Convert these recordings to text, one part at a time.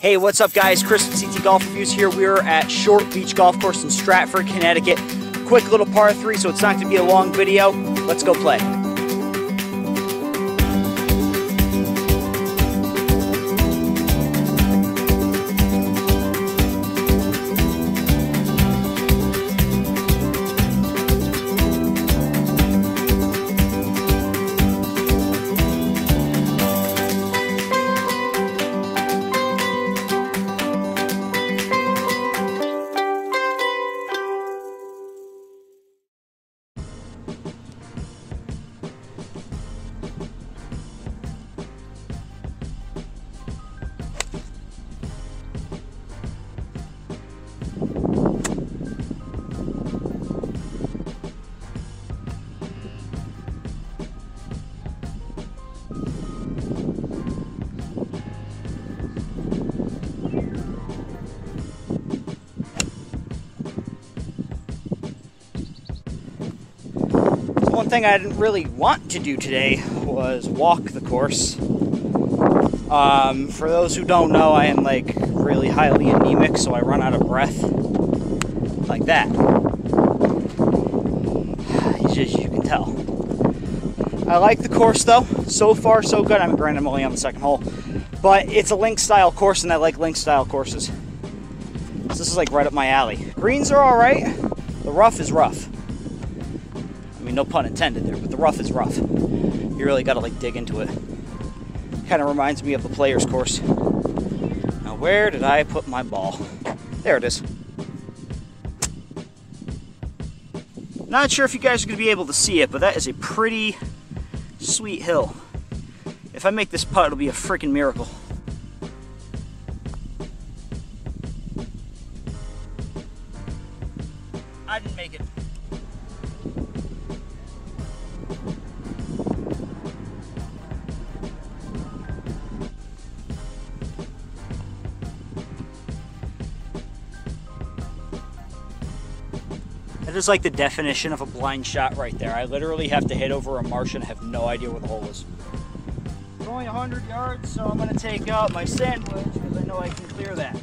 Hey, what's up guys? Chris from CT Golf Reviews here. We're at Short Beach Golf Course in Stratford, Connecticut. Quick little par three, so it's not gonna be a long video. Let's go play. One thing I didn't really want to do today was walk the course. Um, for those who don't know, I am like really highly anemic, so I run out of breath like that. As you can tell. I like the course though. So far, so good. I'm granted I'm only on the second hole, but it's a link style course, and I like link style courses. So this is like right up my alley. Greens are all right. The rough is rough. Mean, no pun intended there, but the rough is rough. You really got to like dig into it. Kind of reminds me of the player's course. Now, where did I put my ball? There it is. Not sure if you guys are going to be able to see it, but that is a pretty sweet hill. If I make this putt, it'll be a freaking miracle. That is like the definition of a blind shot right there. I literally have to hit over a marsh and have no idea where the hole is. It's only 100 yards, so I'm going to take out my sand wedge because I know I can clear that.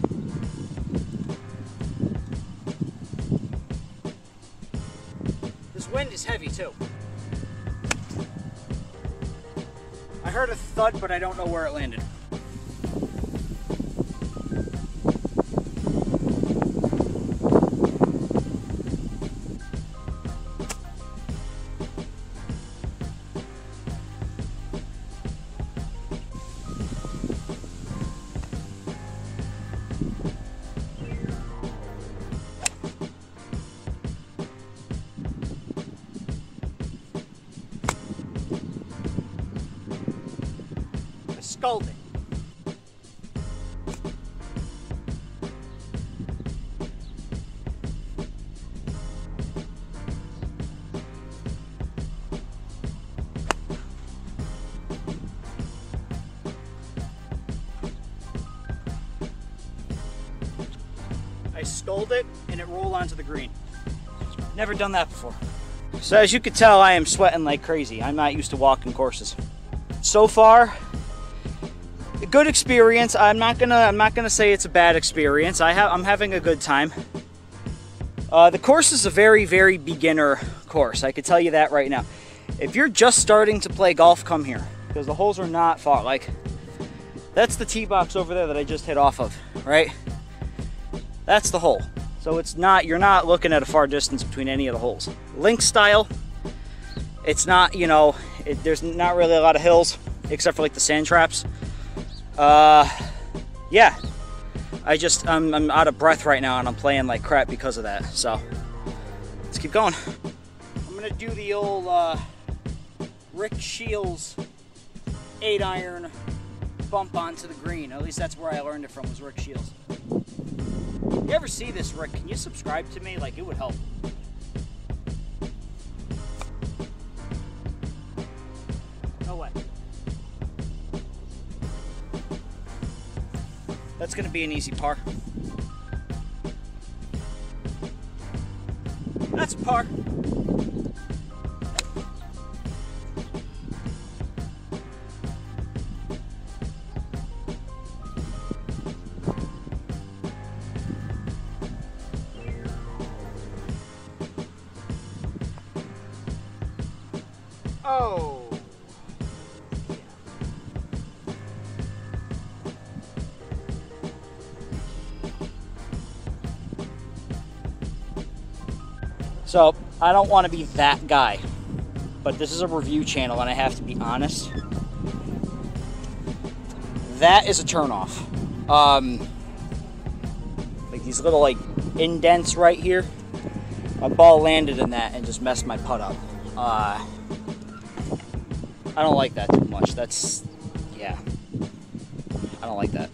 This wind is heavy too. I heard a thud, but I don't know where it landed. Scalding. I scold it and it rolled onto the green. Never done that before. So as you can tell, I am sweating like crazy. I'm not used to walking courses. So far, good experience. I'm not gonna I'm not gonna say it's a bad experience. I have I'm having a good time. Uh, the course is a very very beginner course. I could tell you that right now. If you're just starting to play golf, come here because the holes are not far. Like that's the tee box over there that I just hit off of, right? That's the hole. So it's not you're not looking at a far distance between any of the holes. Link style. It's not you know it, there's not really a lot of hills except for like the sand traps. Uh, yeah. I just, I'm, I'm out of breath right now and I'm playing like crap because of that. So, let's keep going. I'm gonna do the old uh, Rick Shiels 8 iron bump onto the green. At least that's where I learned it from, was Rick Shiels. You ever see this, Rick? Can you subscribe to me? Like, it would help. Going to be an easy par. That's a par. So, I don't want to be that guy, but this is a review channel and I have to be honest. That is a turnoff. Um, like these little like indents right here. My ball landed in that and just messed my putt up. Uh, I don't like that too much. That's, yeah. I don't like that.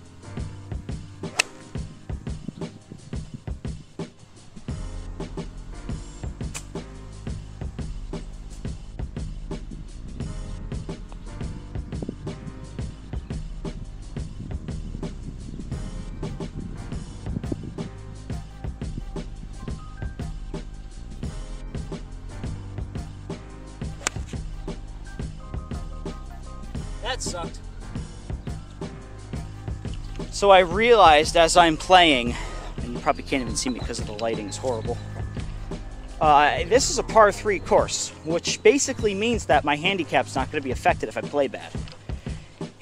Sucked. So I realized as I'm playing, and you probably can't even see me because of the lighting, it's horrible. Uh, this is a par 3 course, which basically means that my handicap's not going to be affected if I play bad.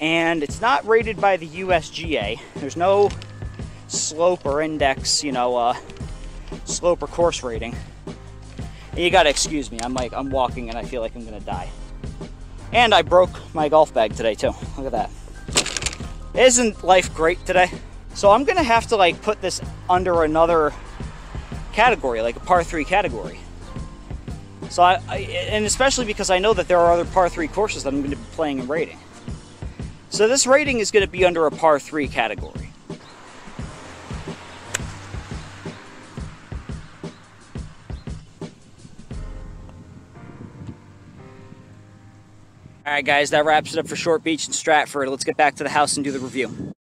And it's not rated by the USGA. There's no slope or index, you know, uh, slope or course rating. And you gotta excuse me, I'm like, I'm walking and I feel like I'm gonna die. And I broke my golf bag today too. Look at that. Isn't life great today? So I'm gonna have to like put this under another category, like a par three category. So I, I and especially because I know that there are other par three courses that I'm gonna be playing and rating. So this rating is gonna be under a par three category. All right, guys, that wraps it up for Short Beach and Stratford. Let's get back to the house and do the review.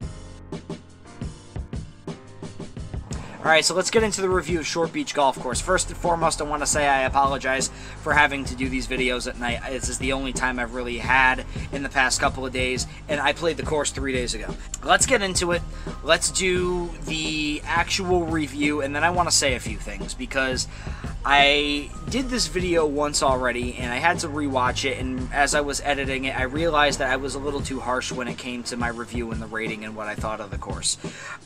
All right, so let's get into the review of Short Beach Golf Course. First and foremost, I want to say I apologize for having to do these videos at night. This is the only time I've really had in the past couple of days, and I played the course three days ago. Let's get into it. Let's do the actual review, and then I want to say a few things because I did this video once already, and I had to rewatch it, and as I was editing it, I realized that I was a little too harsh when it came to my review and the rating and what I thought of the course.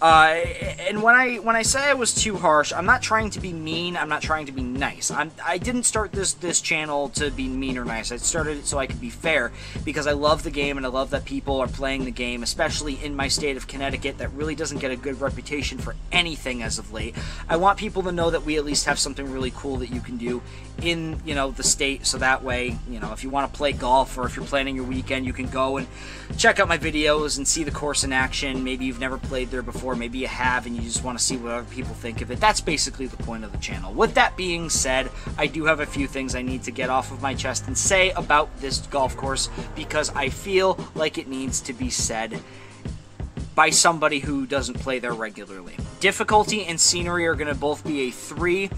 Uh, and when I when I say I was too harsh, I'm not trying to be mean. I'm not trying to be nice. I'm, I didn't start this this channel to be mean or nice. I started it so I could be fair because I love the game and I love that people are playing the game, especially in my state of Connecticut that really doesn't get a good reputation for anything as of late. I want people to know that we at least have something really cool that you can do in you know the state. So that way you know if you want to play golf or if you're planning your weekend you can go and check out my videos and see the course in action. Maybe you've never played there before maybe you have and you just want to see what other people think of it. That's basically the point of the channel. With that being said i do have a few things i need to get off of my chest and say about this golf course because i feel like it needs to be said by somebody who doesn't play there regularly. Difficulty and scenery are going to both be a 3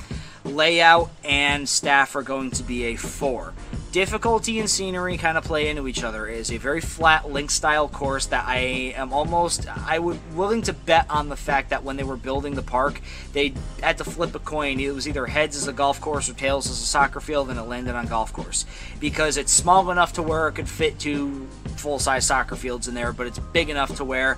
layout and staff are going to be a 4. Difficulty and scenery kind of play into each other. It is a very flat link style course that I am almost I would willing to bet on the fact that when they were building the park, they had to flip a coin. It was either heads as a golf course or tails as a soccer field, and it landed on golf course because it's small enough to where it could fit two full size soccer fields in there, but it's big enough to where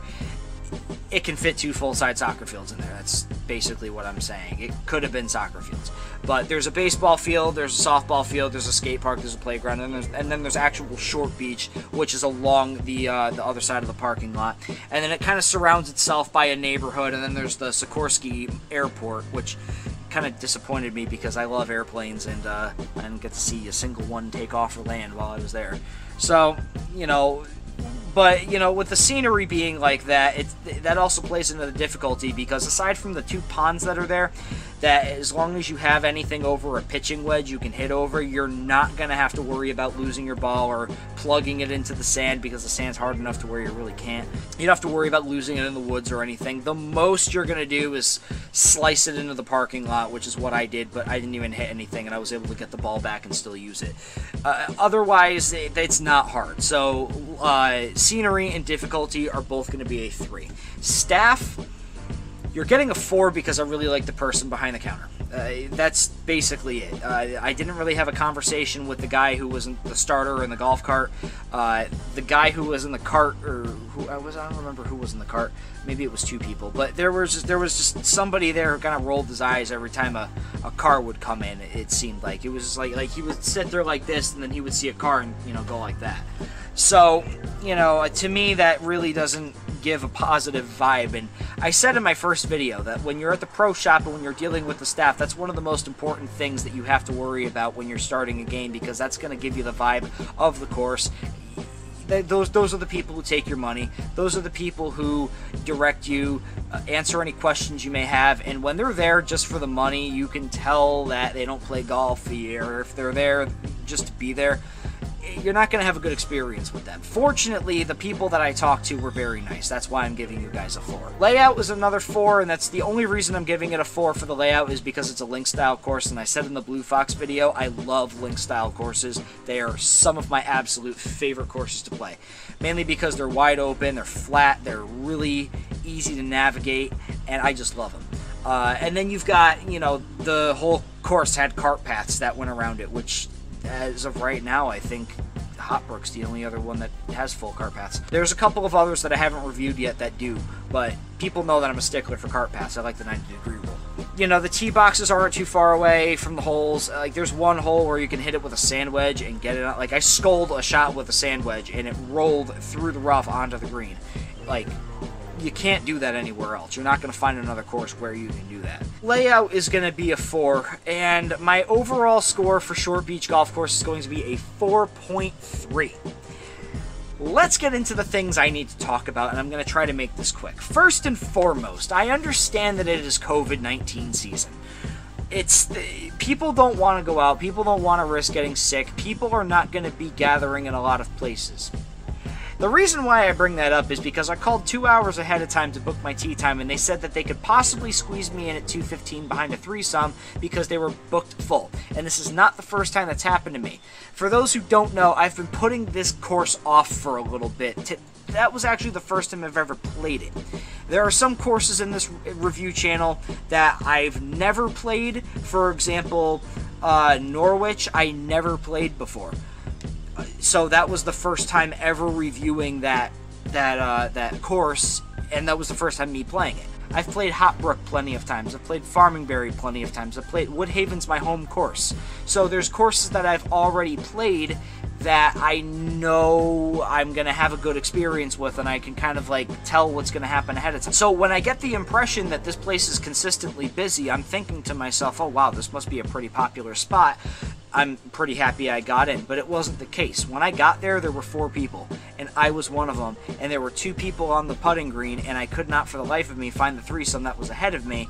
it can fit two full-size soccer fields in there. That's basically what I'm saying. It could have been soccer fields, but there's a baseball field, there's a softball field, there's a skate park, there's a playground, and, and then there's actual short beach, which is along the uh, the other side of the parking lot, and then it kind of surrounds itself by a neighborhood, and then there's the Sikorsky Airport, which kind of disappointed me because I love airplanes and uh, I didn't get to see a single one take off or land while I was there. So, you know, but you know, with the scenery being like that, it that also plays into the difficulty because aside from the two ponds that are there, that as long as you have anything over a pitching wedge you can hit over, you're not gonna have to worry about losing your ball or plugging it into the sand because the sand's hard enough to where you really can't. You don't have to worry about losing it in the woods or anything. The most you're gonna do is slice it into the parking lot, which is what I did, but I didn't even hit anything and I was able to get the ball back and still use it. Uh, otherwise, it, it's not hard. So, uh, scenery and difficulty are both going to be a three. Staff, you're getting a four because I really like the person behind the counter. Uh, that's basically it. Uh, I didn't really have a conversation with the guy who was the starter in the golf cart. Uh, the guy who was in the cart, or who I was, I don't remember who was in the cart. Maybe it was two people, but there was just, there was just somebody there who kind of rolled his eyes every time a, a car would come in. It seemed like it was just like like he would sit there like this, and then he would see a car and you know go like that. So you know, to me that really doesn't give a positive vibe. And I said in my first video that when you're at the pro shop and when you're dealing with the staff, that's one of the most important things that you have to worry about when you're starting a game because that's going to give you the vibe of the course those those are the people who take your money. Those are the people who direct you, uh, answer any questions you may have, and when they're there just for the money, you can tell that they don't play golf, or if they're there just to be there you're not going to have a good experience with them. Fortunately, the people that I talked to were very nice. That's why I'm giving you guys a 4. Layout was another 4, and that's the only reason I'm giving it a 4 for the layout is because it's a link style course, and I said in the Blue Fox video, I love link style courses. They are some of my absolute favorite courses to play. Mainly because they're wide open, they're flat, they're really easy to navigate, and I just love them. Uh, and then you've got, you know, the whole course had cart paths that went around it, which as of right now, I think Hop Brook's the only other one that has full cart paths. There's a couple of others that I haven't reviewed yet that do, but people know that I'm a stickler for cart paths. I like the 90 degree rule. You know, the tee boxes aren't too far away from the holes. Uh, like, there's one hole where you can hit it with a sand wedge and get it out. Like, I sculled a shot with a sand wedge and it rolled through the rough onto the green. Like, you can't do that anywhere else. You're not going to find another course where you can do that. Layout is going to be a 4, and my overall score for Short Beach Golf Course is going to be a 4.3. Let's get into the things I need to talk about, and I'm going to try to make this quick. First and foremost, I understand that it is COVID 19 season. It's people don't want to go out, people don't want to risk getting sick, people are not going to be gathering in a lot of places. The reason why I bring that up is because I called two hours ahead of time to book my tee time, and they said that they could possibly squeeze me in at 2:15 behind a threesome because they were booked full. And this is not the first time that's happened to me. For those who don't know, I've been putting this course off for a little bit. To, that was actually the first time I've ever played it. There are some courses in this review channel that I've never played. For example, uh, Norwich, I never played before so that was the first time ever reviewing that that uh, that course, and that was the first time me playing it. I've played Hop Brook plenty of times. I've played Farmingbury plenty of times. I've played Woodhaven's my home course. So there's courses that I've already played that I know I'm going to have a good experience with and I can kind of like tell what's going to happen ahead of time. So when I get the impression that this place is consistently busy, I'm thinking to myself, oh wow, this must be a pretty popular spot. I'm pretty happy I got in, but it wasn't the case. When I got there, there were four people, and I was one of them, and there were two people on the putting green, and I could not for the life of me find the threesome that was ahead of me,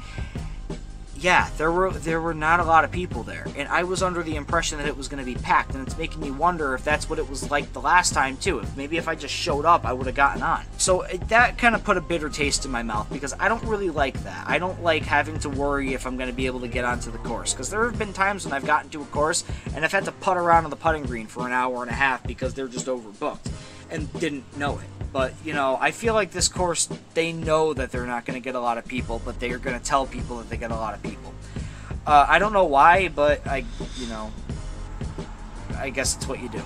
yeah, there were there were not a lot of people there, and I was under the impression that it was going to be packed, and it's making me wonder if that's what it was like the last time too. If maybe if I just showed up, I would have gotten on. So uh, that kind of put a bitter taste in my mouth because I don't really like that. I don't like having to worry if I'm going to be able to get onto the course because there have been times when I've gotten to a course and I've had to putt around on the putting green for an hour and a half because they're just overbooked and didn't know it. But, you know, I feel like this course, they know that they're not going to get a lot of people, but they are going to tell people that they get a lot of people. Uh, I don't know why, but I, you know, I guess it's what you do.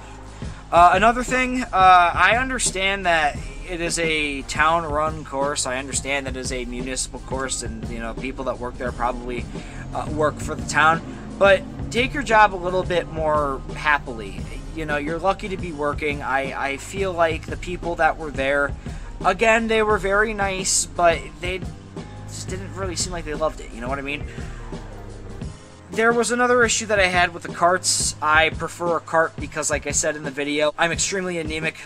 Uh, another thing, uh, I understand that it is a town-run course. I understand that it is a municipal course, and you know people that work there probably uh, work for the town. But take your job a little bit more happily you know, you're lucky to be working. I, I feel like the people that were there, again, they were very nice, but they just didn't really seem like they loved it. You know what I mean? There was another issue that I had with the carts. I prefer a cart because, like I said in the video, I'm extremely anemic.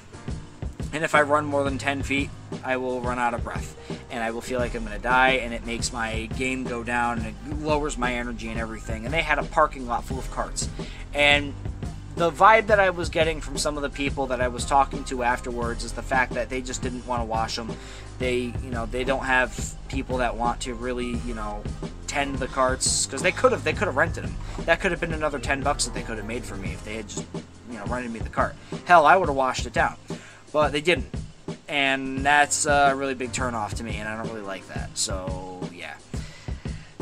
And if I run more than 10 feet, I will run out of breath. And I will feel like I'm going to die, and it makes my game go down, and it lowers my energy and everything. And they had a parking lot full of carts. And the vibe that I was getting from some of the people that I was talking to afterwards is the fact that they just didn't want to wash them. They, you know, they don't have people that want to really, you know, tend the carts because they could have they could have rented them. That could have been another 10 bucks that they could have made for me if they had just, you know, rented me the cart. Hell, I would have washed it down. But they didn't. And that's a really big turnoff to me and I don't really like that. So, yeah.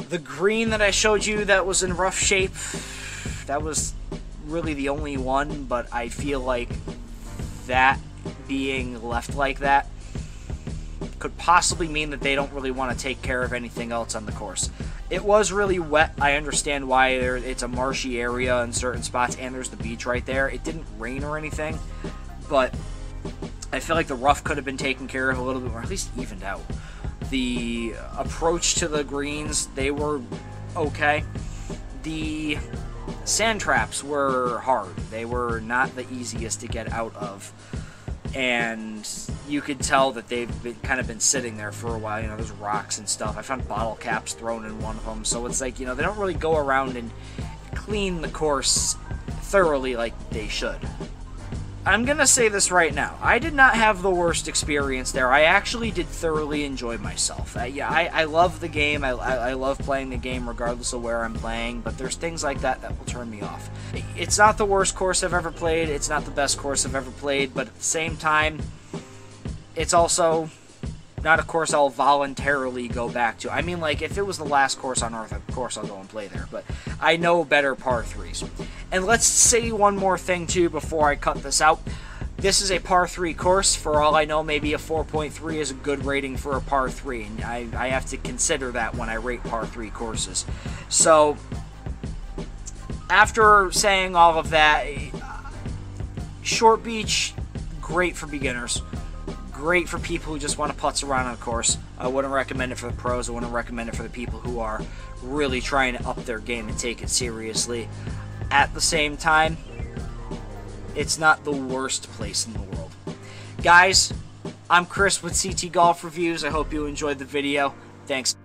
The green that I showed you that was in rough shape, that was really the only one, but I feel like that being left like that could possibly mean that they don't really want to take care of anything else on the course. It was really wet. I understand why there, it's a marshy area in certain spots, and there's the beach right there. It didn't rain or anything, but I feel like the rough could have been taken care of a little bit more, at least evened out. The approach to the greens, they were okay. The sand traps were hard. They were not the easiest to get out of. And you could tell that they've been kind of been sitting there for a while. You know, there's rocks and stuff. I found bottle caps thrown in one of them. So it's like, you know, they don't really go around and clean the course thoroughly like they should. I'm going to say this right now. I did not have the worst experience there. I actually did thoroughly enjoy myself. Uh, yeah, I, I love the game. I, I, I, love playing the game regardless of where I'm playing, but there's things like that that will turn me off. It's not the worst course I've ever played. It's not the best course I've ever played, but at the same time, it's also not a course I'll voluntarily go back to. I mean, like, if it was the last course on Earth, of course I'll go and play there, but I know better par 3s. And let's say one more thing, too, before I cut this out. This is a par 3 course. For all I know, maybe a 4.3 is a good rating for a par 3, and I, I have to consider that when I rate par 3 courses. So, after saying all of that, Short Beach, great for beginners great for people who just want to putz around on a course. I wouldn't recommend it for the pros. I wouldn't recommend it for the people who are really trying to up their game and take it seriously. At the same time, it's not the worst place in the world. Guys, I'm Chris with CT Golf Reviews. I hope you enjoyed the video. Thanks.